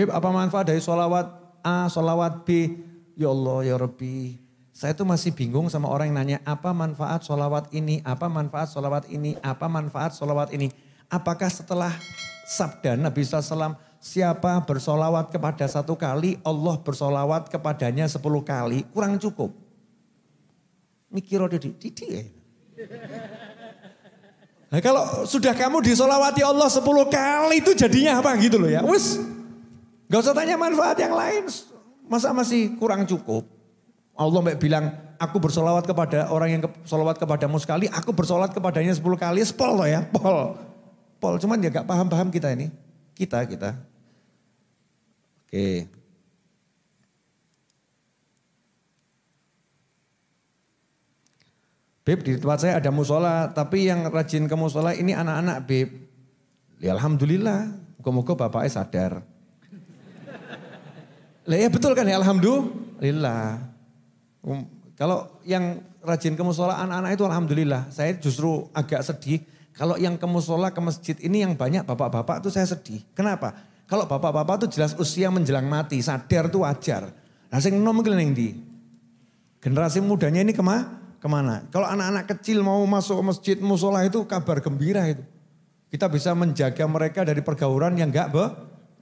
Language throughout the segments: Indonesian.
Beb apa manfaat dari sholawat A, sholawat B? Ya Allah ya Rabbi. Saya tuh masih bingung sama orang yang nanya apa manfaat sholawat ini, apa manfaat sholawat ini, apa manfaat sholawat ini. Apakah setelah sabda Nabi SAW, siapa bersolawat kepada satu kali, Allah bersolawat kepadanya sepuluh kali, kurang cukup. Mikir di didi ya. Nah kalau sudah kamu disolawati Allah sepuluh kali itu jadinya apa gitu loh ya. Wes gak usah tanya manfaat yang lain. Masa masih kurang cukup. Allah mbak bilang aku bersolawat kepada orang yang bersolawat kepadamu sekali. Aku bersolawat kepadanya sepuluh kali. Spol loh ya. Pol. Pol cuman ya gak paham-paham kita ini. Kita, kita. Oke. Beb di tempat saya ada musola, tapi yang rajin ke musola ini anak-anak Beb. Ya Alhamdulillah, moga-moga bapaknya sadar. Lah ya betul kan ya Alhamdulillah. Um, kalau yang rajin ke musola anak-anak itu Alhamdulillah. Saya justru agak sedih. Kalau yang ke musola ke masjid ini yang banyak bapak-bapak itu saya sedih. Kenapa? Kalau bapak-bapak itu jelas usia menjelang mati, sadar itu wajar. Nah sing nom di. Generasi mudanya ini ke mana? ke mana. Kalau anak-anak kecil mau masuk ke masjid musola itu kabar gembira itu. Kita bisa menjaga mereka dari pergaulan yang enggak be,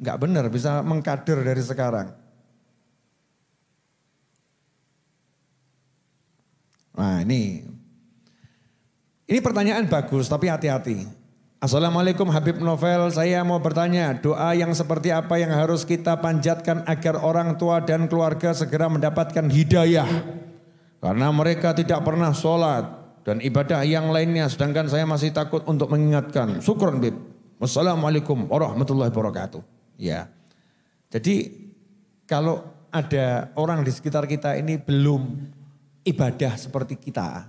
enggak benar, bisa mengkader dari sekarang. Nah ini, ini pertanyaan bagus tapi hati-hati. Assalamualaikum Habib Novel, saya mau bertanya doa yang seperti apa yang harus kita panjatkan agar orang tua dan keluarga segera mendapatkan hidayah karena mereka tidak pernah sholat dan ibadah yang lainnya sedangkan saya masih takut untuk mengingatkan. Syukron Bib. Wassalamualaikum warahmatullahi wabarakatuh. Ya. Jadi kalau ada orang di sekitar kita ini belum ibadah seperti kita.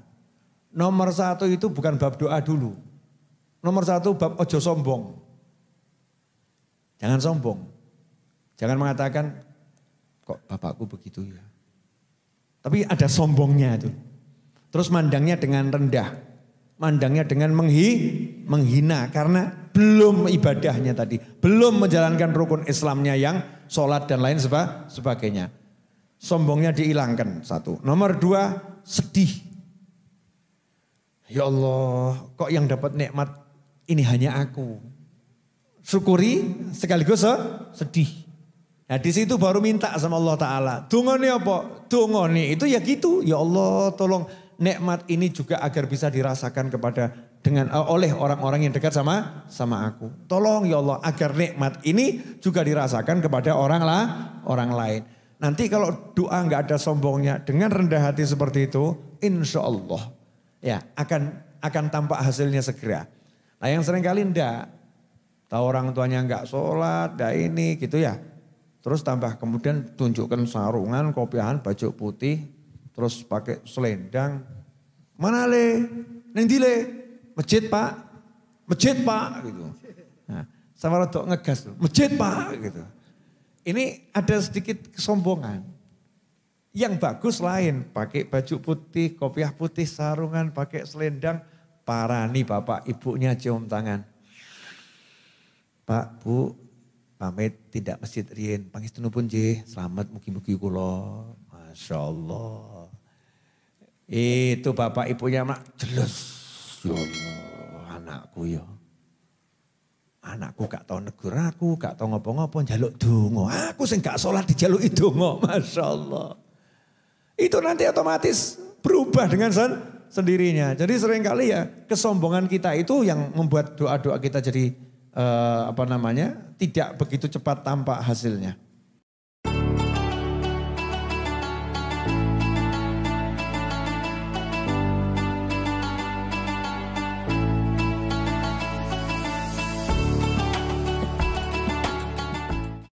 Nomor satu itu bukan bab doa dulu. Nomor satu bab ojo sombong. Jangan sombong. Jangan mengatakan kok bapakku begitu ya. Tapi ada sombongnya itu. Terus mandangnya dengan rendah. Mandangnya dengan menghi, menghina karena belum ibadahnya tadi. Belum menjalankan rukun Islamnya yang sholat dan lain seba, sebagainya. Sombongnya dihilangkan satu. Nomor dua sedih. Ya Allah kok yang dapat nikmat ini hanya aku. Syukuri sekaligus sedih. Nah di situ baru minta sama Allah Ta'ala. Dungoni apa? Dungoni itu ya gitu. Ya Allah tolong nikmat ini juga agar bisa dirasakan kepada dengan uh, oleh orang-orang yang dekat sama sama aku. Tolong ya Allah agar nikmat ini juga dirasakan kepada orang lah orang lain. Nanti kalau doa nggak ada sombongnya dengan rendah hati seperti itu, insya Allah ya akan akan tampak hasilnya segera. Nah yang sering kali ndak, tahu orang tuanya nggak sholat, dah ini gitu ya. Terus tambah kemudian tunjukkan sarungan, kopiahan, baju putih, terus pakai selendang. Mana le? Neng le? Masjid pak? Masjid pak? Gitu. Nah, sama rodok ngegas. Masjid pak? Gitu. Ini ada sedikit kesombongan. Yang bagus lain, pakai baju putih, kopiah putih, sarungan, pakai selendang. Parani bapak ibunya cium tangan. Pak, Bu, pamit tidak masjid rien pun je selamat mugi-mugi kula Masya Allah itu bapak ibunya mak jelas ya anakku ya anakku gak tau negur aku gak tau ngopo-ngopo jaluk dungo aku sing gak sholat di jaluk itu Masya Allah itu nanti otomatis berubah dengan sen sendirinya. Jadi sering kali ya kesombongan kita itu yang membuat doa-doa kita jadi uh, apa namanya tidak begitu cepat tampak hasilnya.